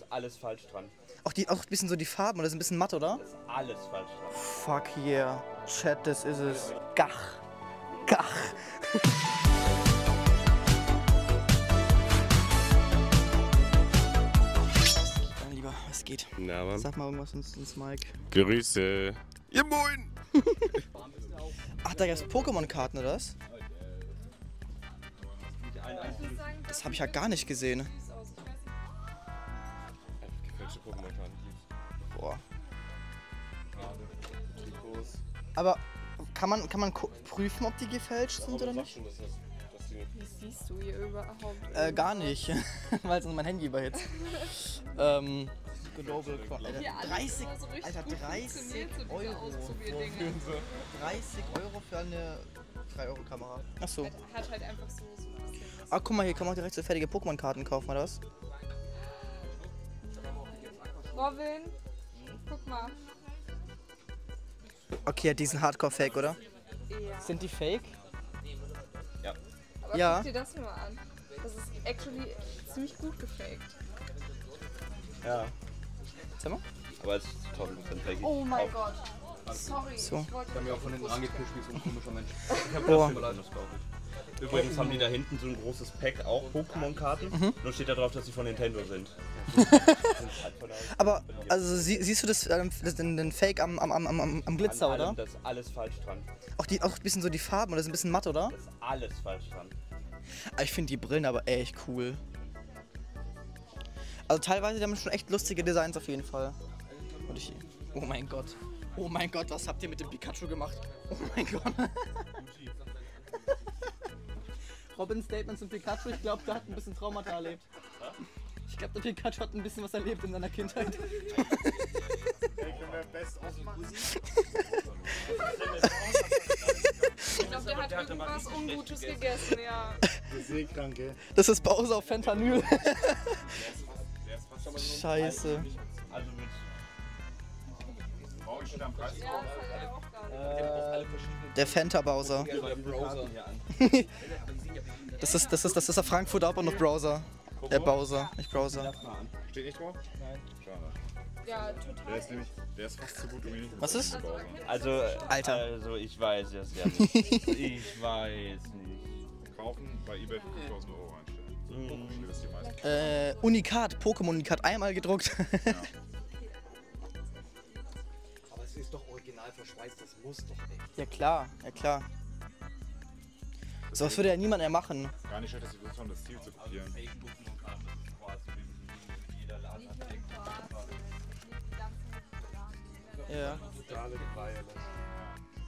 Ist alles falsch dran. Auch, die, auch ein bisschen so die Farben, oder ist ein bisschen matt, oder? Ist alles falsch dran. Fuck yeah. Chat, das ist es. Gach. Gach. Was geht, mein Lieber? Was geht? Na, Mann. Sag mal irgendwas ins, ins Mic. Grüße. Ja, moin. Ach, da gab's Pokémon-Karten, oder was? Das habe ich ja gar nicht gesehen. Gefälschte Pokémon-Karten. Boah. Trikots. Aber kann man, kann man prüfen, ob die gefälscht sind oder nicht? schon, dass das, dass die Wie siehst du hier überhaupt? Äh, gar nicht, weil es mein Handy überhitzt. ähm, Global Alter, Hier alles 30, immer so richtig Alter, gut 30 funktioniert, so diese Euro. Ausprobierdinge. 30 Euro für eine 3 Euro Kamera. Ach so. Hat, halt einfach so, so ein bisschen was. Ah, guck mal, hier kann man auch direkt so fertige Pokémon-Karten kaufen, oder was? Robin, guck mal. Okay, die sind Hardcore-Fake, oder? Ja. Sind die Fake? Aber Ja. guck dir das mal an. Das ist actually ziemlich gut gefaked. Ja. Sag mal. Aber es ist 1000% fake. Oh mein Gott. Sorry. So. Ich Ich hab mir auch von hinten angepischt wie so ein komischer Mensch. Ich hab Boah. das immer das glaub ich. Übrigens haben die da hinten so ein großes Pack, auch Pokémon-Karten. Nur steht da drauf, dass sie von Nintendo sind. Aber, also sie, siehst du das, ähm, das den, den Fake am, am, am, am, am Glitzer, An allem, oder? Da ist alles falsch dran. Auch, die, auch ein bisschen so die Farben, oder ist ein bisschen matt, oder? Da ist alles falsch dran. Ah, Ich finde die Brillen aber echt cool. Also teilweise, die haben schon echt lustige Designs auf jeden Fall. Und ich, oh mein Gott. Oh mein Gott, was habt ihr mit dem Pikachu gemacht? Oh mein Gott. Robins Statement zum Pikachu, ich glaube, der hat ein bisschen Traumata erlebt. Ich glaube, der Pikachu hat ein bisschen was erlebt in seiner Kindheit. Ich glaube, der hat irgendwas Ungutes gegessen, ja. Seekranke. Das ist Bowser auf Fentanyl. Scheiße. Der Fanta Bowser. Der Browser. Das ist, das ist, das ist der Frankfurt Hauptbahnhof Browser. Der Bowser, nicht Browser. Steht nicht drauf? Nein. Schade. Ja, Der total. ist nämlich, der ist fast so gut wie nicht. Was ist? Also, Alter. Also, ich weiß es ja nicht. Ich weiß nicht. Kaufen, bei eBay 5000 Euro einstellen. Mhm. Das ist die meisten. Äh, Unikat, Pokémon Unikat, einmal gedruckt. Aber original verschweißt, das muss doch echt. ja klar, ja klar. So was würde ja niemand mehr machen. Gar nicht schlecht, dass sie versucht haben, das Ziel zu kopieren. Ja.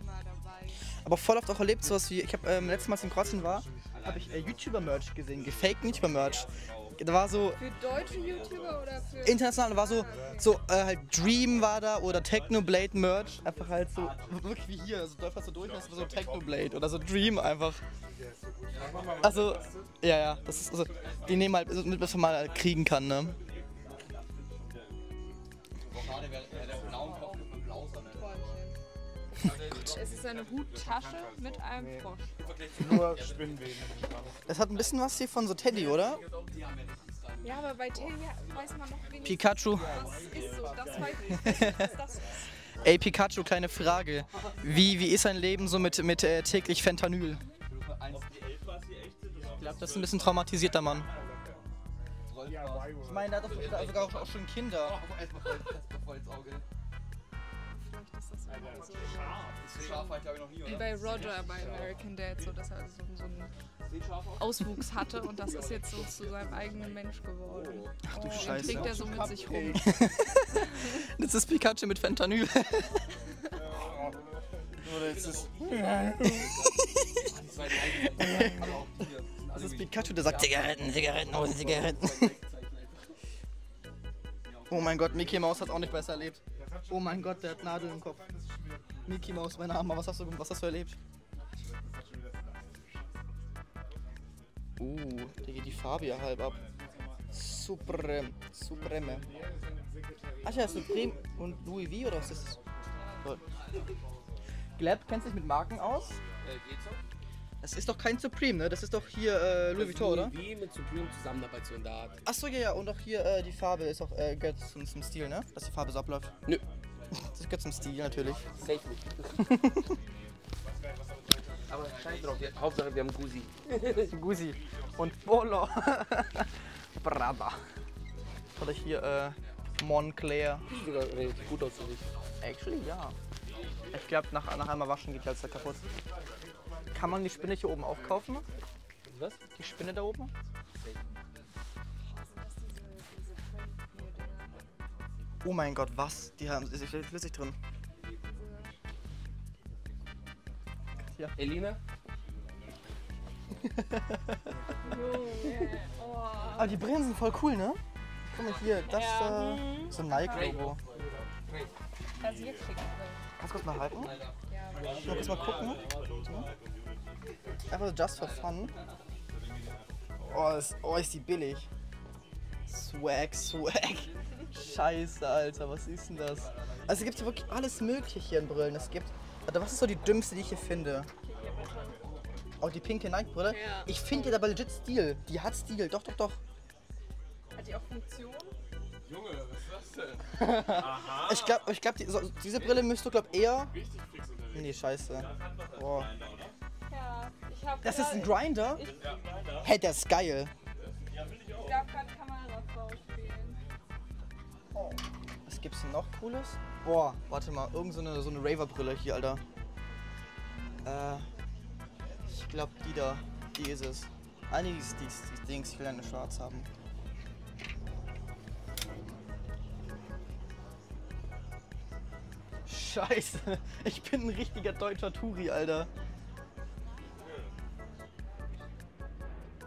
Immer dabei. Aber voll oft auch erlebt sowas wie, ich habe ähm, letztes Mal, als ich in Kroatien war, habe ich äh, YouTuber-Merch gesehen, gefakten YouTuber-Merch. Da war so, Für deutsche YouTuber oder für. international, da war so, so äh, halt Dream war da oder Technoblade Merch. Einfach halt so, wirklich wie hier, also läuft das so durch, das war so Technoblade oder so Dream einfach. Also, ja, ja, das ist, also, die nehmen halt mit, was man mal kriegen kann, ne? Gerade wäre wär der blauen Kopf mit einem Blauser, ne? Es ist eine Huttasche mit einem Frosch. Nur Spinnenweben. Das hat ein bisschen was hier von so Teddy, oder? Ja, aber bei Teddy weiß man noch wenig. Pikachu. Was ist so? Das weiß ich das. Ey, Pikachu, kleine Frage. Wie, wie ist dein Leben so mit, mit äh, täglich Fentanyl? Ich glaube, das ist ein bisschen traumatisierter Mann. Ich meine, der hat doch sogar auch, schon Kinder. Voll, erstmal voll ins Auge. Vielleicht ist das irgendwie so. Seeschaf war ich glaube ich noch nie, Wie oder? bei Roger bei American Dad, so dass er so, so einen Auswuchs hatte und das ist jetzt so zu seinem eigenen Mensch geworden. Ach du Den Scheiße. trägt er so mit sich rum. Das ist Pikachu mit Fentanyl. Oder ist es. Das ist Pikachu, der sagt Zigaretten, Zigaretten, oh, Zigaretten. Oh mein Gott, Mickey Mouse hat auch nicht besser erlebt. Oh mein Gott, der hat Nadeln im Kopf. Mickey Mouse, meine Arme, was hast du, was hast du erlebt? Uh, da geht die Farbe ja halb ab. Supreme, Supreme. Ach ja, Supreme und Louis V oder was ist das? Gleb, kennst du dich mit Marken aus? Äh, geht so? Das ist doch kein Supreme, ne? Das ist doch hier äh, Louis Vuitton, oder? Wie mit Supreme Zusammenarbeit so in der Art. Achso, ja, ja, und auch hier äh, die Farbe ist auch, äh, gehört zum, zum Stil, ne? Dass die Farbe so abläuft. Nö. Das gehört zum Stil, natürlich. Safe. Aber scheiß drauf, Hauptsache wir haben Gusi. Gusi und Polo. Brava. Oder hier, äh, Montclair. Sieht sogar relativ gut aus, finde ich. Actually, ja. Ich glaube, nach, nach einmal waschen geht die halt kaputt. Kann man die Spinne hier oben auch kaufen? Was? Die Spinne da oben? Oh mein Gott, was? Die haben ist ist flüssig drin. Elina? Aber die Brillen sind voll cool, ne? Guck mal hier, das Ja. äh, so ein Nike-Logo. Schick aus. Kannst du kurz mal halten? Ja, Ich kurz mal gucken. Einfach so just for fun. Oh, ist, oh, ist die billig. Swag, Swag. Scheiße, Alter, was ist denn das? Also es gibt hier wirklich alles mögliche hier in Brillen. Es gibt. Warte, was ist so die dümmste, die ich hier finde? Oh, die pinke Nike-Brille? Ja. Ich finde die aber legit Stil. Die hat Stil, doch, doch, doch. Hat die auch Funktion? Ich glaube, ich glaub, die, so, diese Brille müsste, glaub eher. Nee, scheiße. Boah. Ja, ich hab. Das ist ein Grinder? Hey, der ist geil. Ich darf gerade Kamerafrau spielen. Was gibt's denn noch Cooles? Boah, warte mal, irgend so so eine Raver-Brille hier, Alter. Äh, ich glaube die da, die ist es. Ah nee, die, die, die Dings, ich will eine schwarz haben. Scheiße, ich bin ein richtiger deutscher Touri, Alter.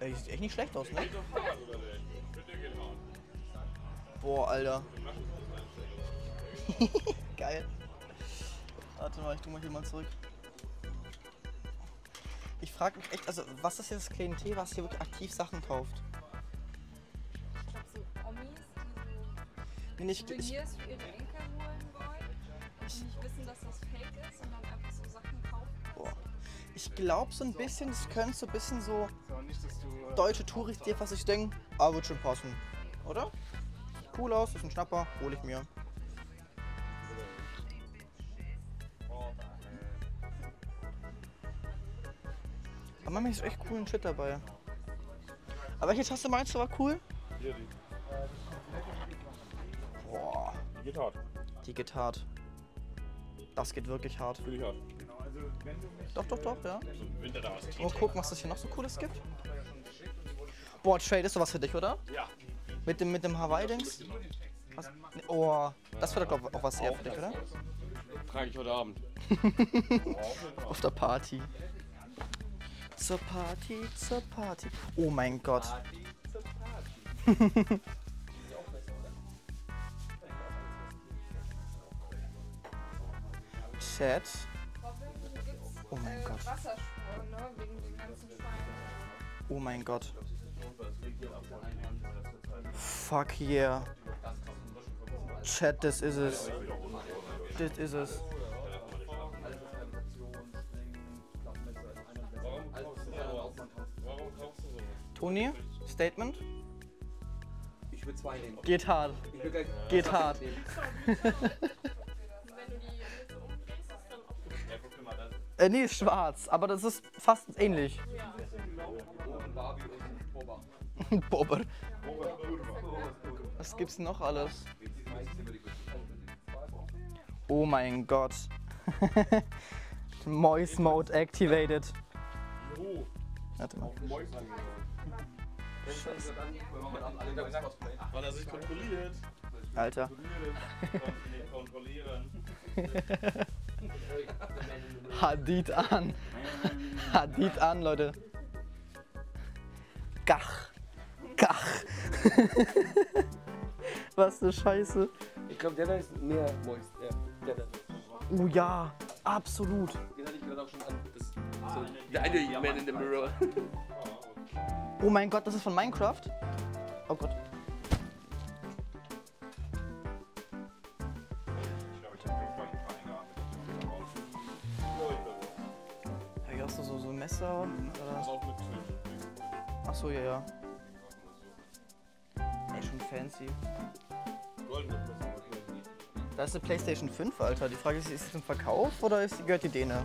Ey, sieht echt nicht schlecht aus, ne? Boah, Alter. Geil. Warte mal, ich tu mal hier mal zurück. Ich frage mich echt, also was ist jetzt das Klientel, was hier wirklich aktiv Sachen kauft? Ich glaube, so Omis, die Nee, nicht, so ich, Souvenirs für ihre Enkel holen wollen und nicht wissen, dass das fake ist und dann einfach so Sachen kaufen. boah. ich glaube so ein bisschen, es könnte so ein bisschen so So, nicht, du. Äh, deutsche Tourist, was ich denke, ah, wird schon passen. Oder? Cool aus, ist ein Schnapper, hole ich mir. Aber manchmal ist echt coolen Shit dabei. Aber welche Taste meinst du war cool? hier, die, Boah, die geht hart. die geht hart. Das geht wirklich hart. Finde ich hart. Doch, doch, doch, ja. Mal gucken, was es hier noch so cooles gibt. Boah, das ist sowas für dich, oder? Ja. Mit dem, mit dem Hawaii-Dings? Oh, das wird doch, glaube ich, auch was sehr für dich, oder? Trage ich heute Abend. Auf der Party. Zur Party, zur Party. Oh mein Gott. Chat. Oh mein Gott. Ne? Oh mein Gott. Fuck yeah. Chat, das ist es. Das ist es. Toni, Statement? Ich will zwei nehmen. Geht hart. Ich will gleich Geht hart. nehmen. Wenn du die Mitte umdrehst, ist dann auch Äh, nee, ist schwarz, aber das ist fast ähnlich. Und Bobber. Was gibt's noch alles? Oh mein Gott. Moist Mode activated. Warte mal. Weil er sich kontrolliert. Alter. Kontrollieren. Hadid an. Hadid an, Leute. Gach. Gach. Was eine Scheiße. Ich glaube, der da ist mehr moist. Ja, der da. Oh ja, absolut. Den hatte ich gerade auch schon an. Das, so, der eine Man in the Mirror. Oh mein Gott, das ist von Minecraft? Oh Gott. Ich glaube, ich habe fünfmal eingearbeitet. Ja, Achso, so, so ein Messer. Oder? drin. Achso, ja, ja. Fancy. Goldenes Messer. Da ist eine Playstation 5, Alter. Die Frage ist, ist sie zum Verkauf oder ist, gehört die denen?